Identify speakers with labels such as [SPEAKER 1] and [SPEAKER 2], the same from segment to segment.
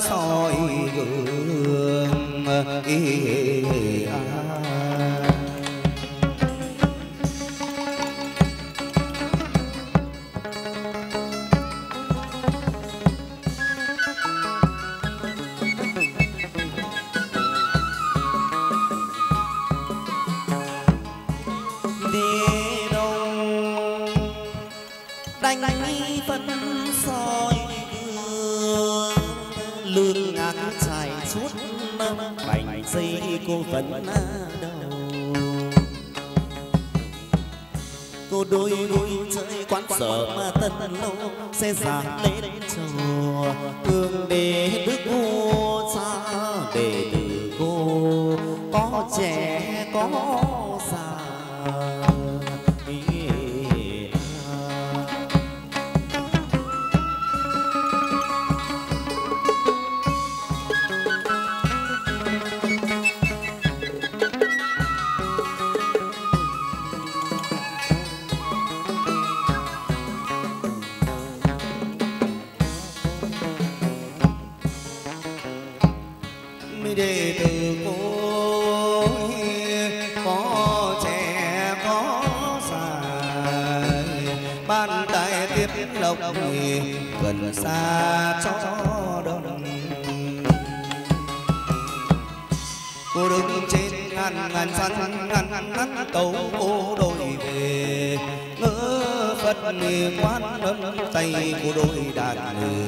[SPEAKER 1] soi gương.
[SPEAKER 2] Y vẫn đầu. Cô đôi vui chơi quán sở mà tân lâu sẽ già lên chùa. Thương để đức vua xa để từ cô. Có trẻ, có
[SPEAKER 1] ni quan âm tay của đôi đàn người.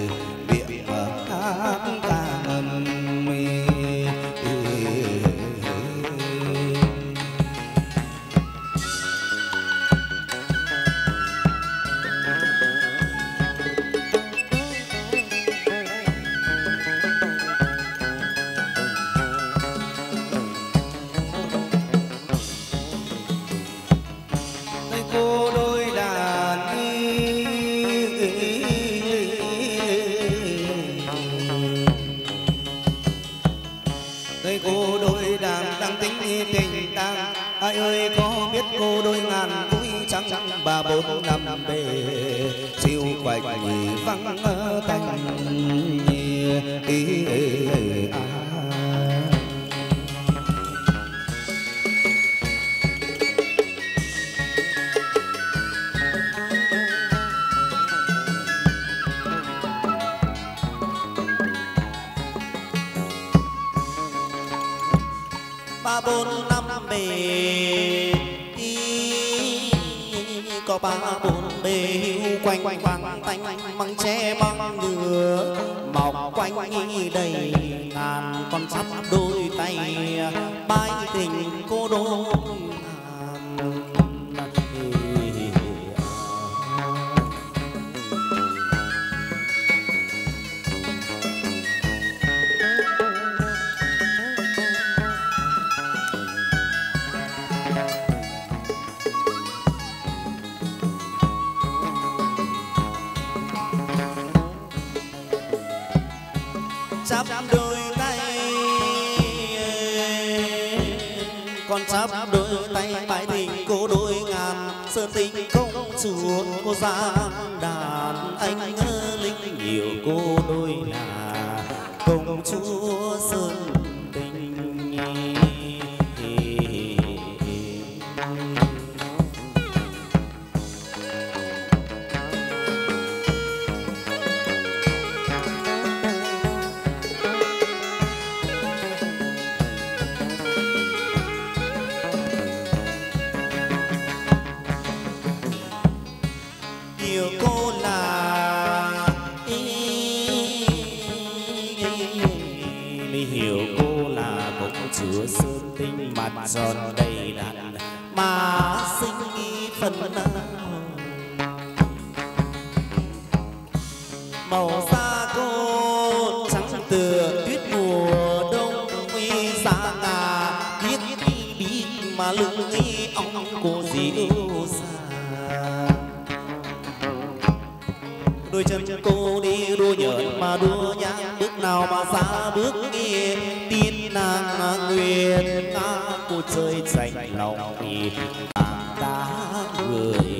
[SPEAKER 1] Đôi
[SPEAKER 2] đi đua nhởn mà đua nhang. Bước nào mà xa bước nghe tin nàng nguyện. Ta cô trời dành lòng thì ta người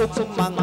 [SPEAKER 1] So sung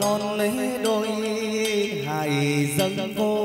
[SPEAKER 1] non lấy đôi hài dâng vô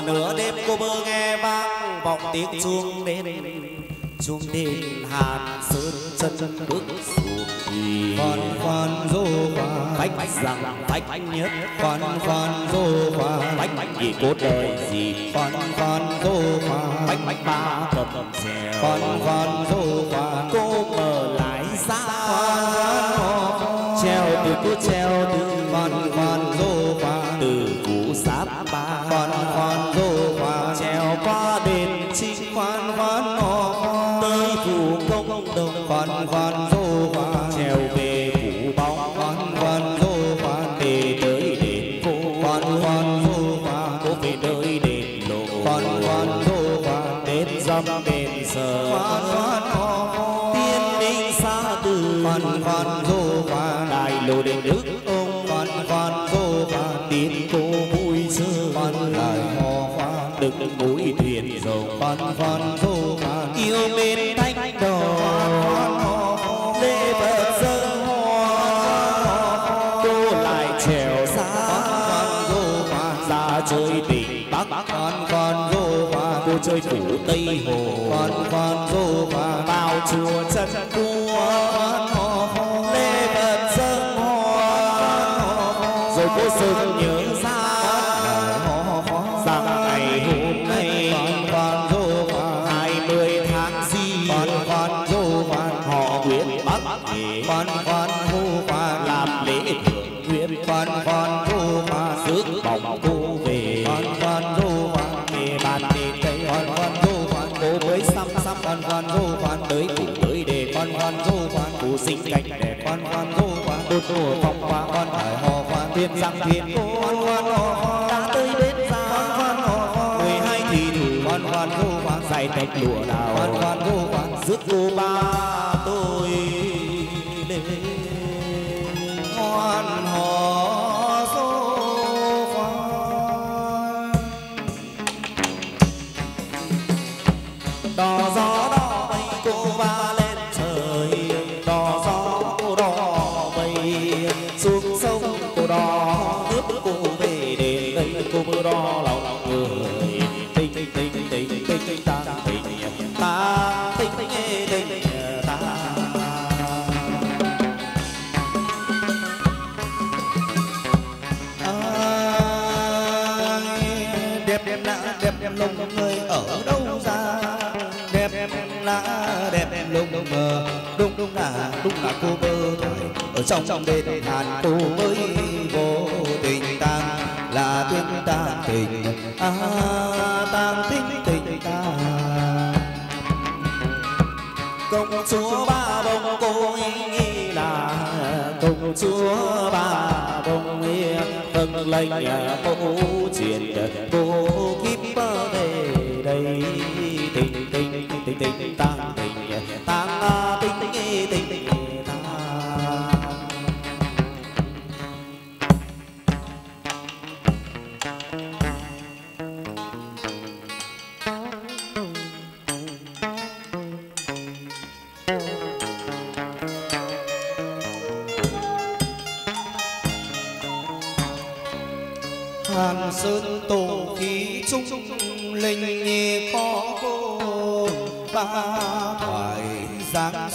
[SPEAKER 2] mà nửa đêm cô bơ nghe vang vọng tiếng chuông đến chuông đêm hàn sơn chân bước xuống.
[SPEAKER 1] Khoan khoan dô khoan.
[SPEAKER 2] Bách rằng bách nhất.
[SPEAKER 1] Khoan khoan dô khoan.
[SPEAKER 2] Bách bách gì cốt đời gì?
[SPEAKER 1] Khoan khoan dô khoan.
[SPEAKER 2] Bách bách ba cầm
[SPEAKER 1] khoan khoan dô khoan.
[SPEAKER 2] Cô
[SPEAKER 1] 繁繁 thiên giang thiên cô đã tới bên ra mười hai thì thủ giải tách lụa đào rước cô ba
[SPEAKER 2] lông người ở đâu ra? Đẹp lạ đẹp đẹp lông mờ đúng đúng là đúng là cô bơ thôi. Ở trong trong đền đàn cô mới vô tình tang là tuyên tang tình à tang tình tình ta
[SPEAKER 1] công chúa ba bông cô ý là công chúa ba bông vâng lệnh mẫu truyền cô tình tình tình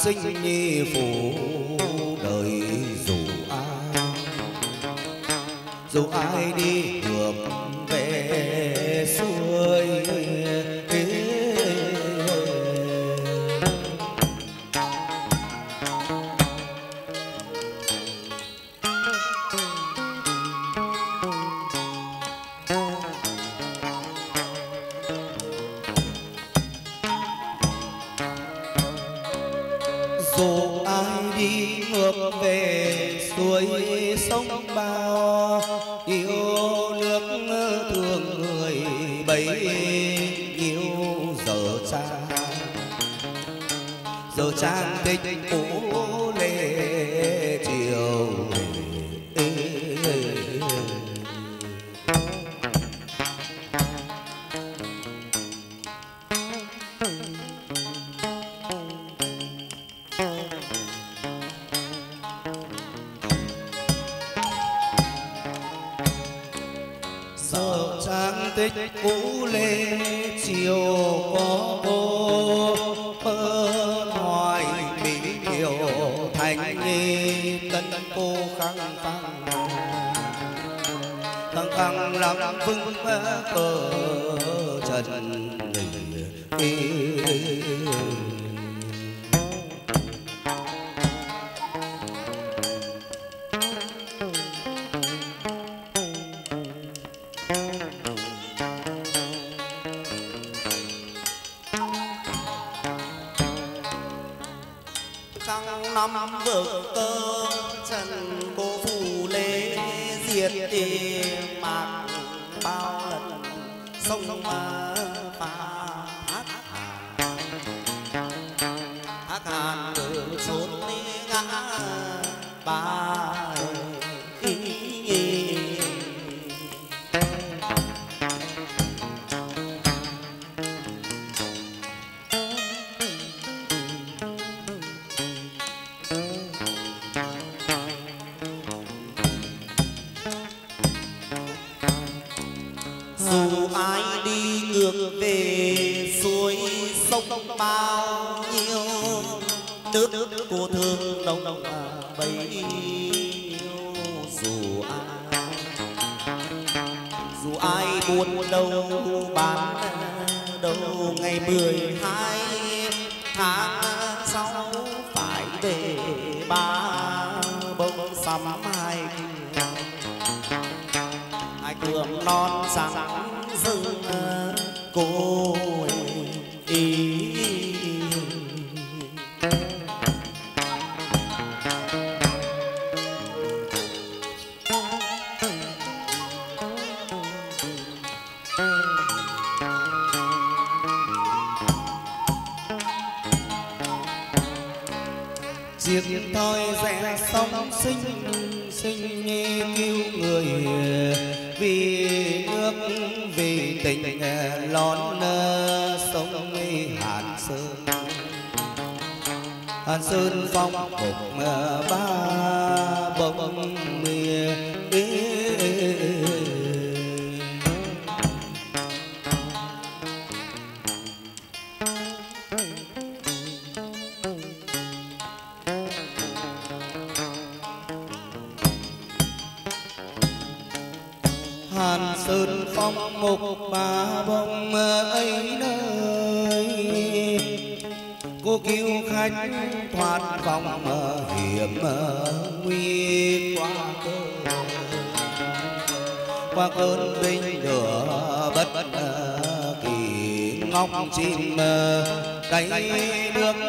[SPEAKER 2] sinh như phủ đời dù ai dù ai đi
[SPEAKER 1] sang năm vực cơ, trần cô phù lê diệt đi mạc bao lần sông mà cô thương đông à bấy nhiêu dù ai. Dù ai buồn đâu, bán đâu, ngày mười hai tháng sáu phải về ba bông sắm mai ai cường non rằng rừng cô
[SPEAKER 2] sơn phong một ơn binh lửa bất kỳ ngóc chim ờ, đáy nước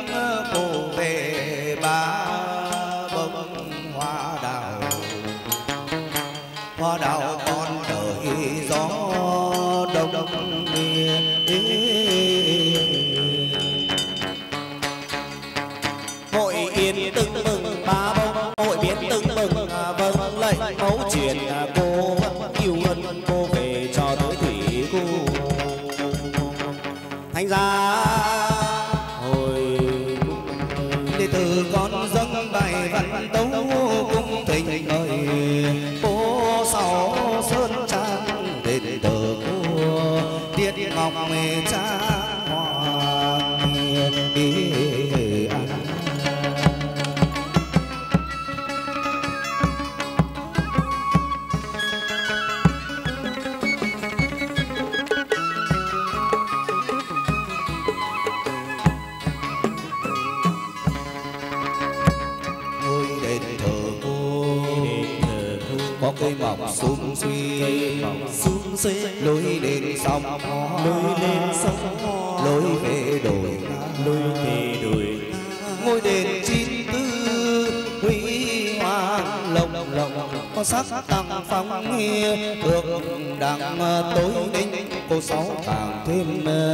[SPEAKER 2] cô sáu càng thêm
[SPEAKER 1] mê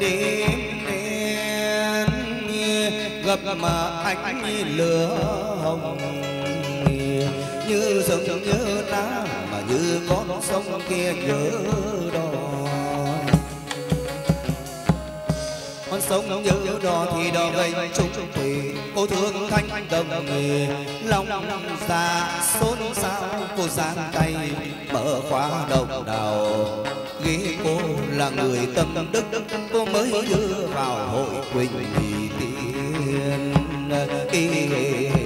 [SPEAKER 1] đêm
[SPEAKER 2] đêm gặp mà ánh lửa hồng như sông như đá mà như con sông kia nhớ đò con sông nhớ đò thì đò gầy chúng thủy cô thương thanh đồng người lòng già xôn sao cô giang tay mở khóa đồng đào nghĩ cô là người tâm đức. Cô mới đưa vào hội quỳnh
[SPEAKER 1] thì tiên.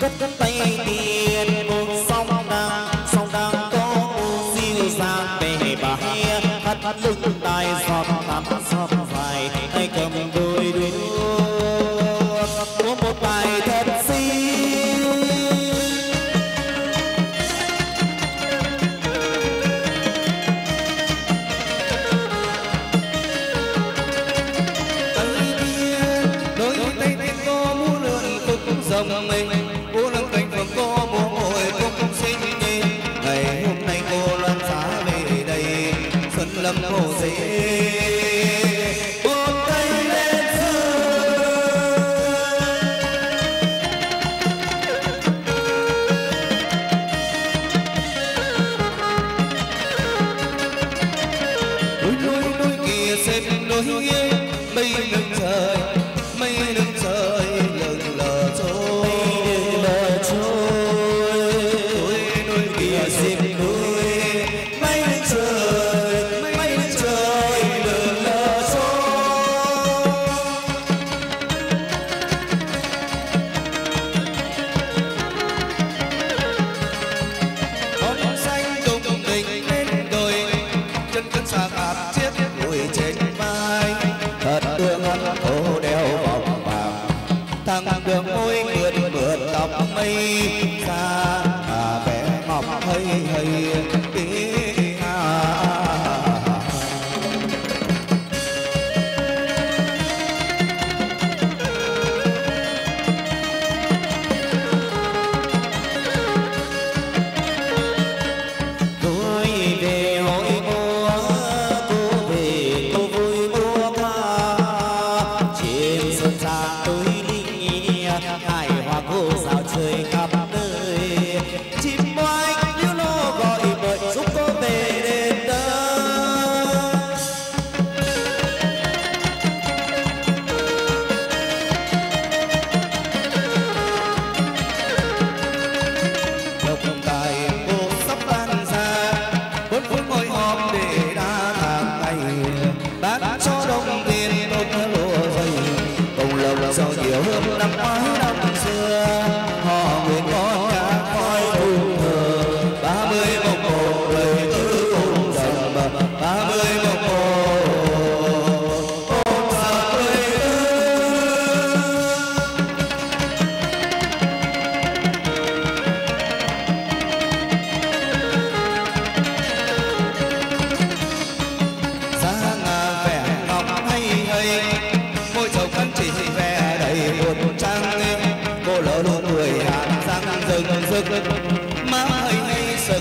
[SPEAKER 1] ಕೈ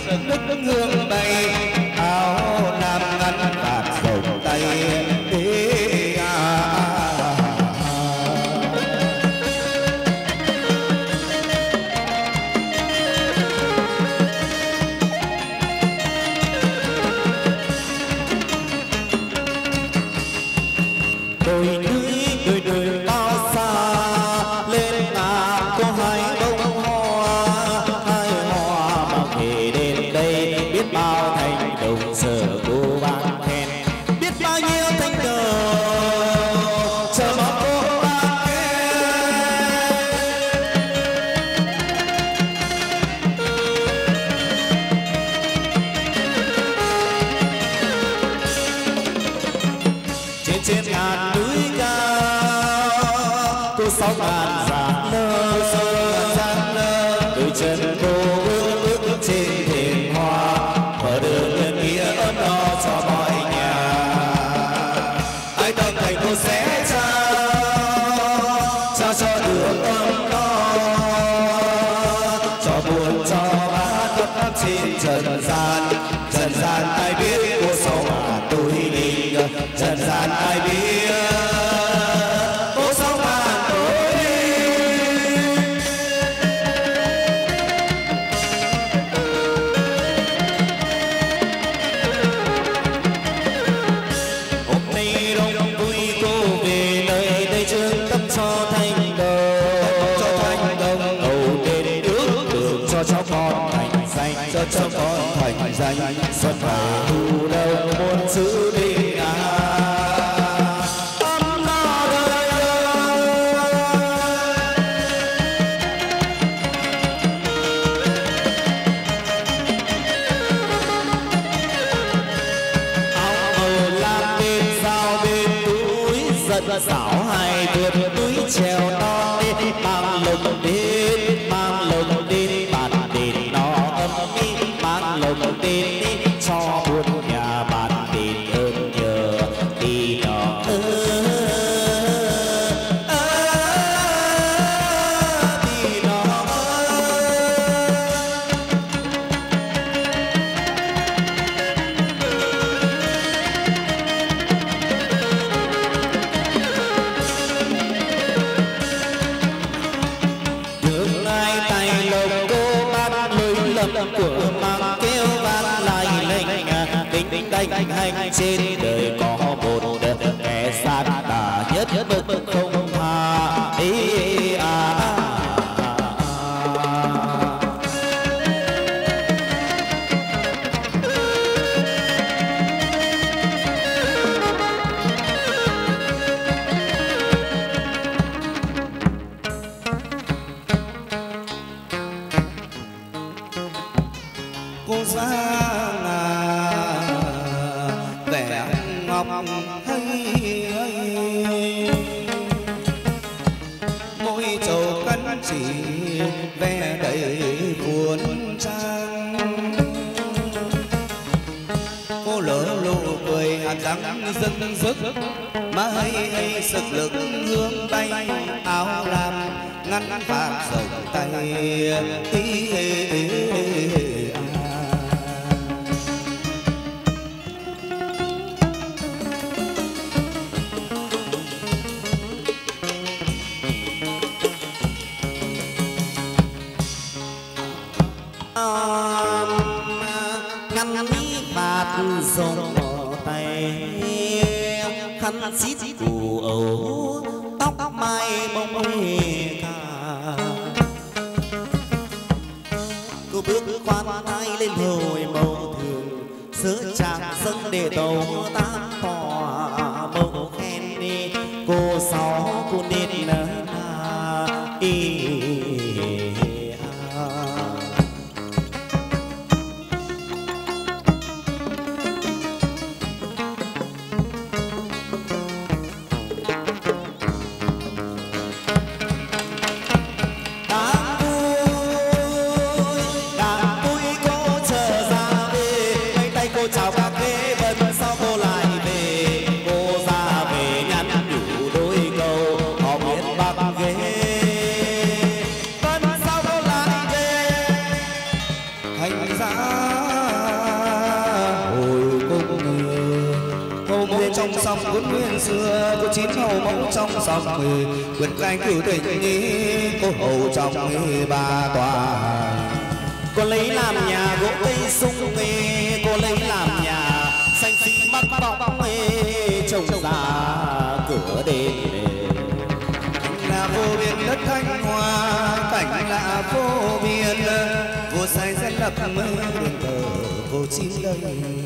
[SPEAKER 1] hay sực nước hương bay. cạnh hành trên bóng trông già cửa đền
[SPEAKER 2] là vô biên đất thanh hoa cảnh lạ vô biên vô sai dân lập mơ vô chín đây.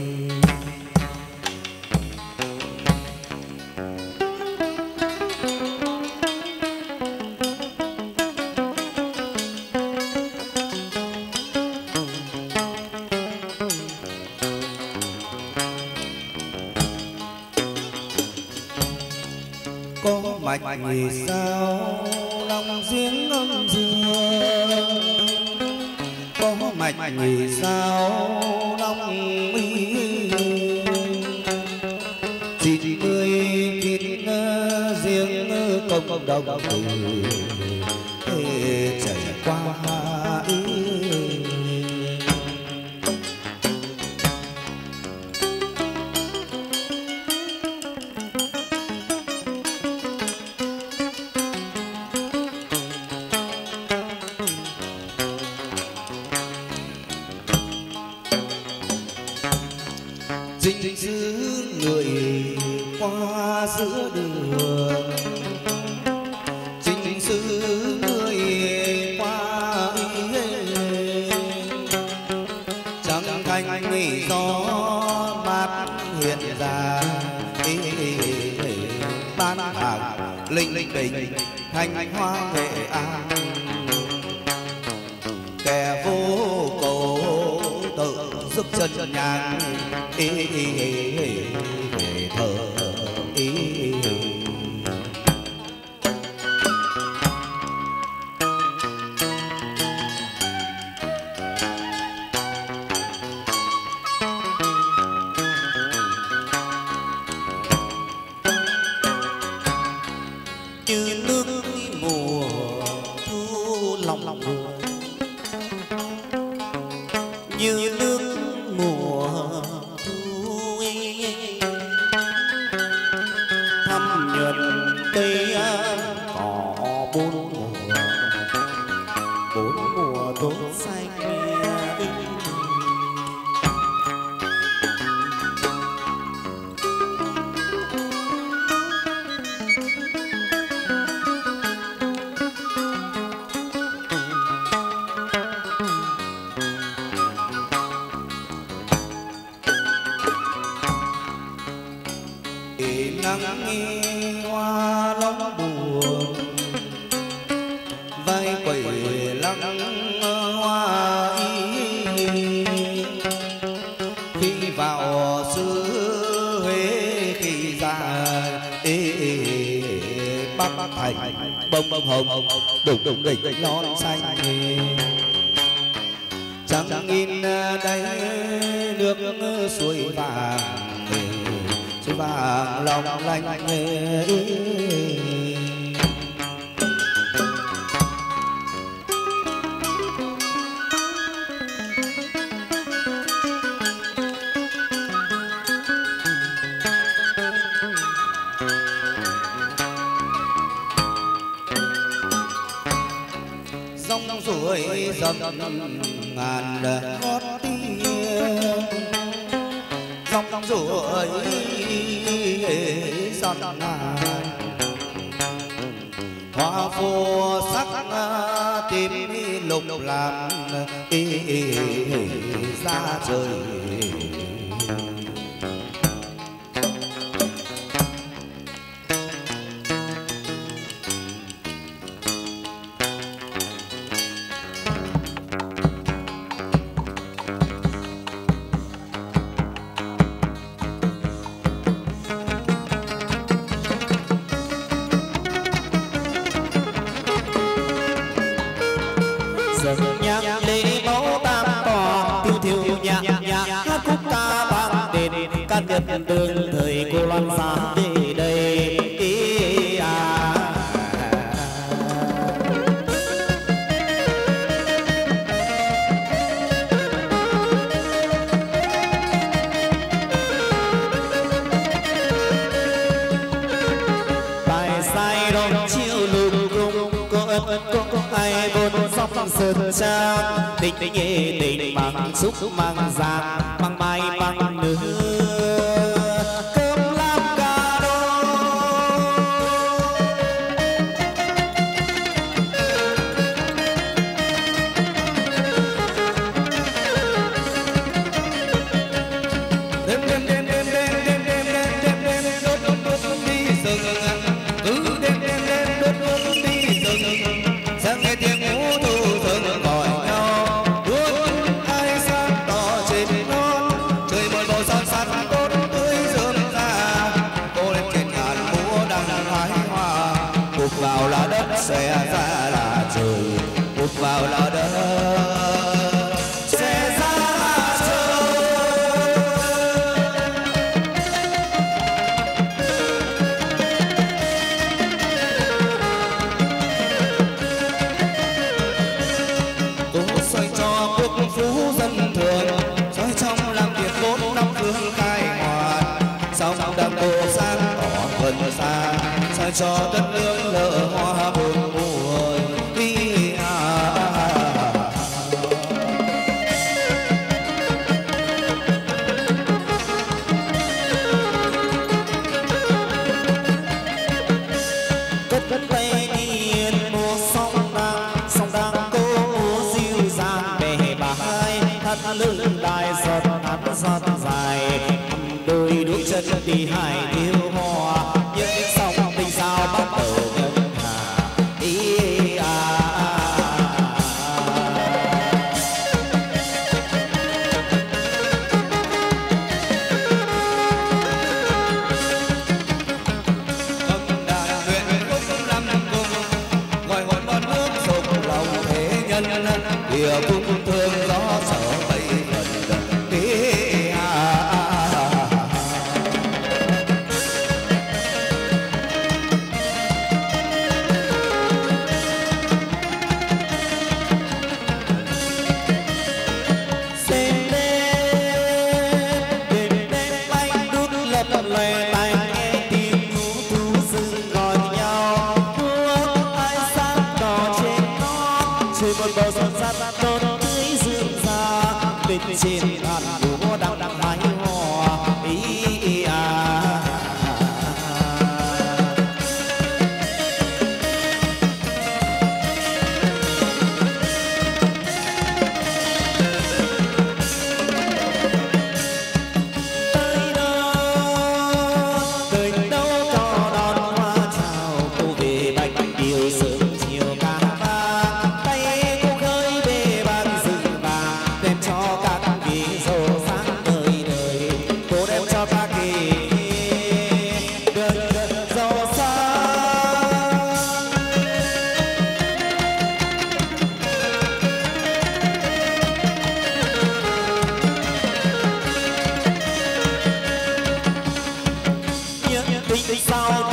[SPEAKER 2] nắng nghi hoa lóng buồn vai quẩy lăng hoa y khi vào xứ huế khi ra ê, ê, bắc thành bông bông hồng đục đục đỉnh non xanh trắng in đây nước suối vàng và lòng lanh dòng suối dập ngàn đời. trong ruồi săn hoa phô sắc tím lục làm ra trời.
[SPEAKER 1] vào là đất sẽ ra. the sound.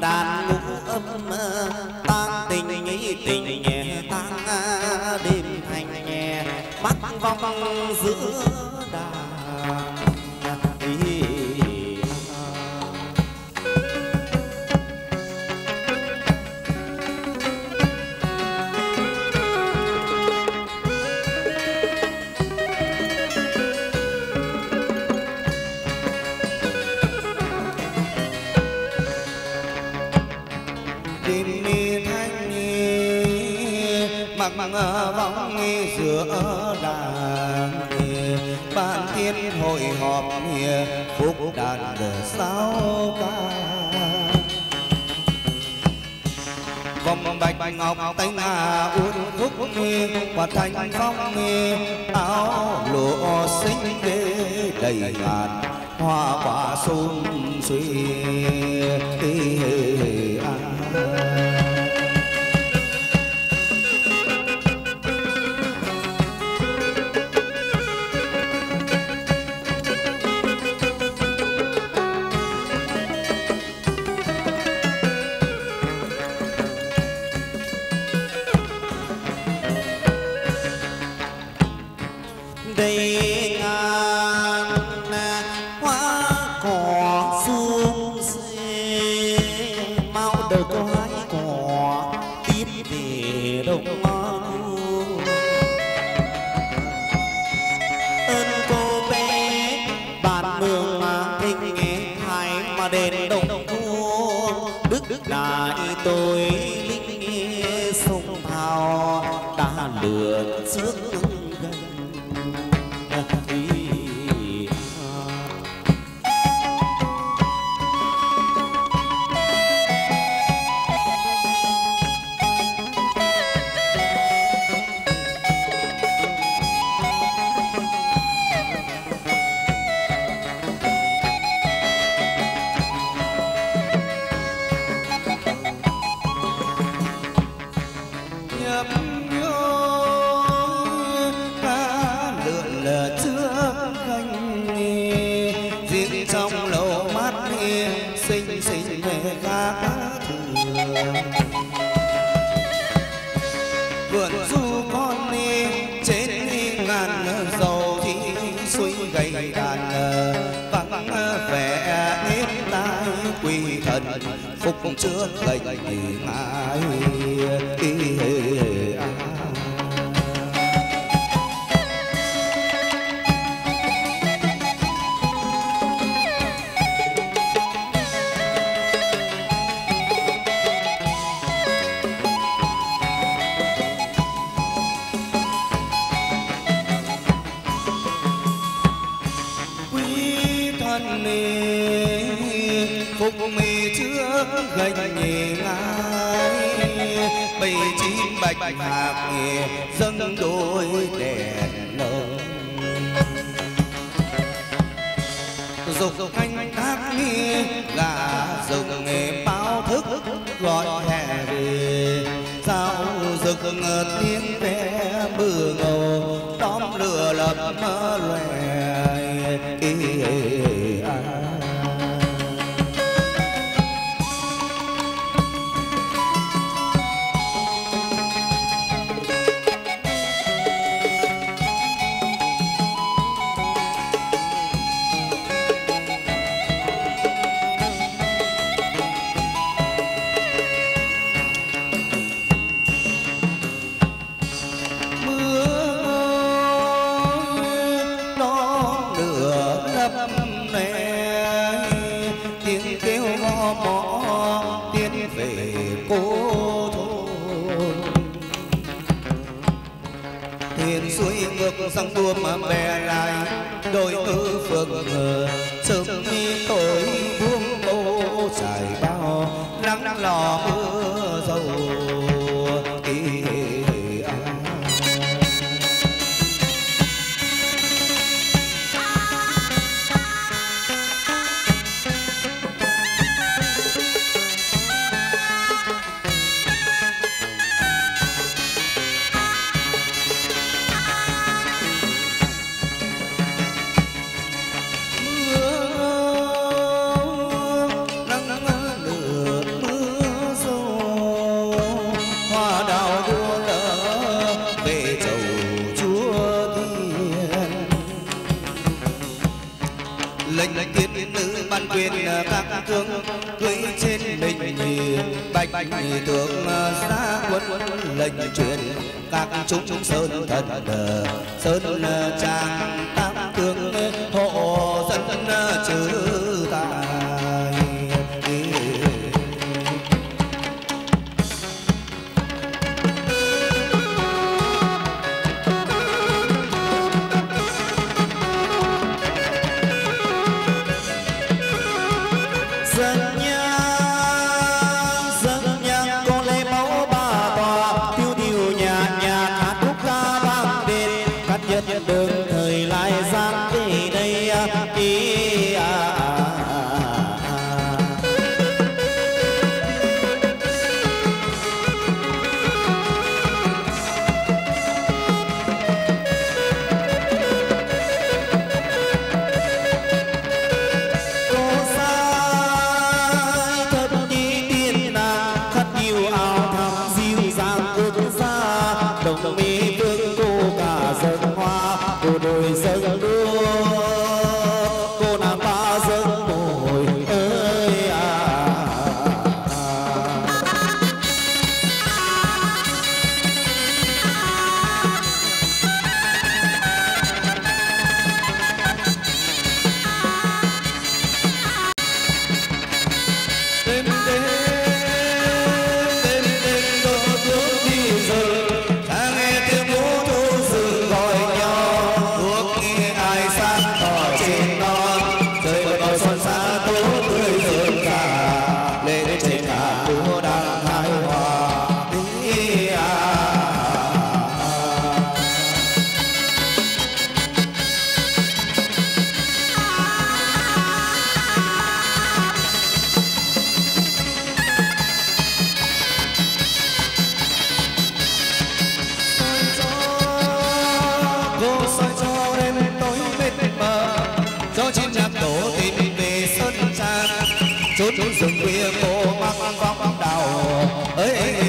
[SPEAKER 1] mà
[SPEAKER 2] đàn ngũ âm tan tình nghĩ tình nhẹ tan đêm thành nhẹ, mắt vong giữa
[SPEAKER 1] ngọc thanh hà uốn phúc và thành phong áo lụa xinh ghê, đầy ngàn hoa quả sum suy
[SPEAKER 2] linh sông thao đã lượn trước
[SPEAKER 1] 中手 trốn rừng khuya cô mang vong đào ơi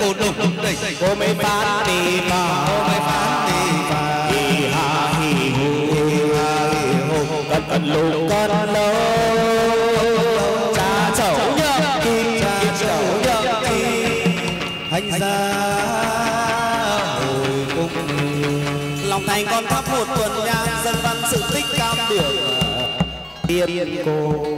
[SPEAKER 3] cô đục đẩy cô
[SPEAKER 1] mới phát đi mà.
[SPEAKER 2] Cô mới phát đi mà.
[SPEAKER 1] Hì ha hì hù
[SPEAKER 2] hì hà hì hù
[SPEAKER 1] cẩn cẩn lục con lâu cha chậu nhớ kim
[SPEAKER 2] cha chậu nhớ kim hành gia hồi cung
[SPEAKER 1] lòng thành con thắp một tuần nhang dân văn sự tích cao đường tiên cô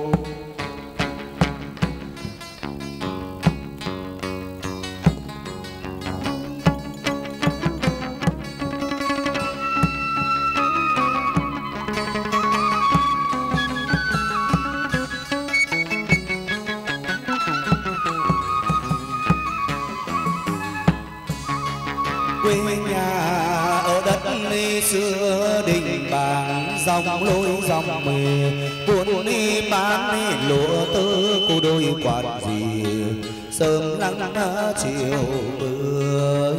[SPEAKER 2] dòng lối dòng mề buồn đi bán đi lụa tơ cô đôi quạt gì. Sớm nắng chiều mưa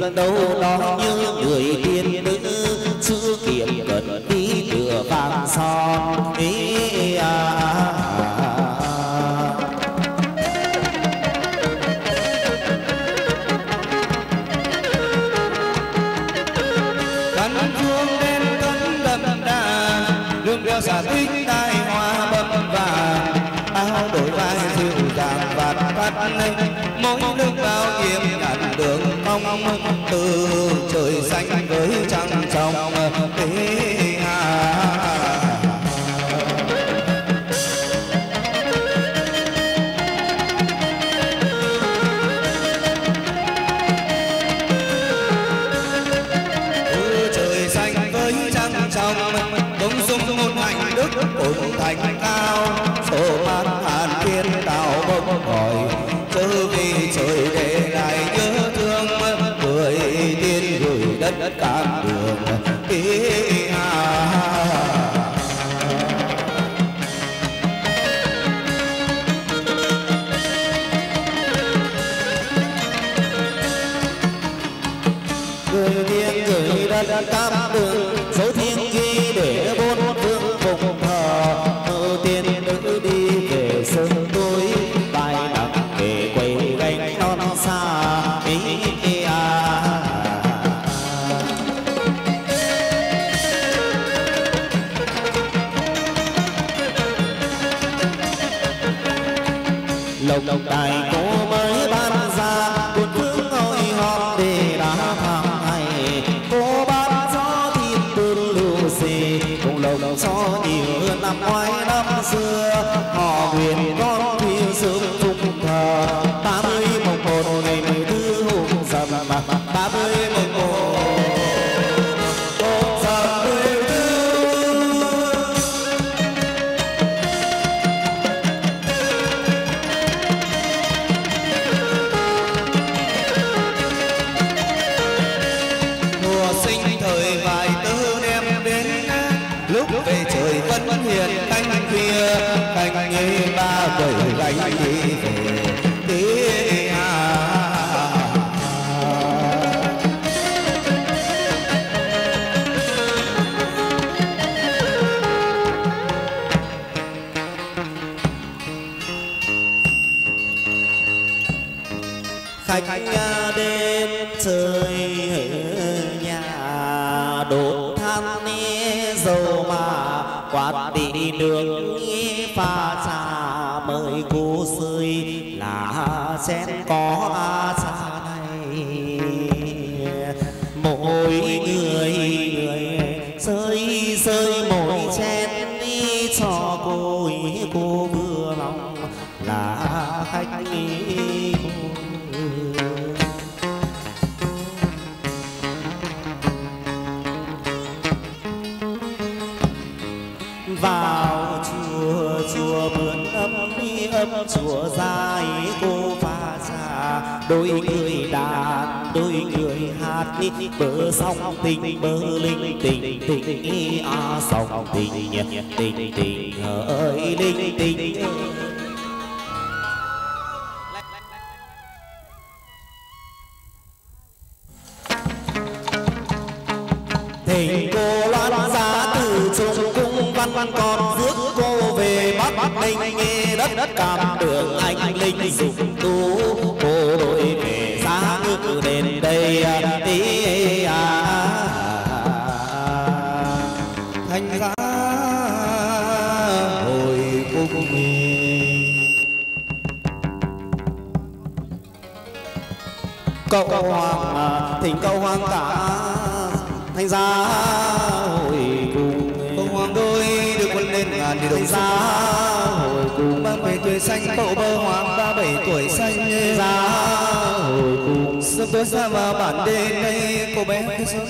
[SPEAKER 2] 难道？từ trời xanh với trăng trong
[SPEAKER 1] tế Hey, hey, hey. gì cùng lồng cho nhiều năm ngoái năm xưa họ nguyện con bờ sông, tình bờ linh tình tình a sông, tình tình tình ơi linh tình. tôi
[SPEAKER 2] xa vào bản đề này cô bé cái sớm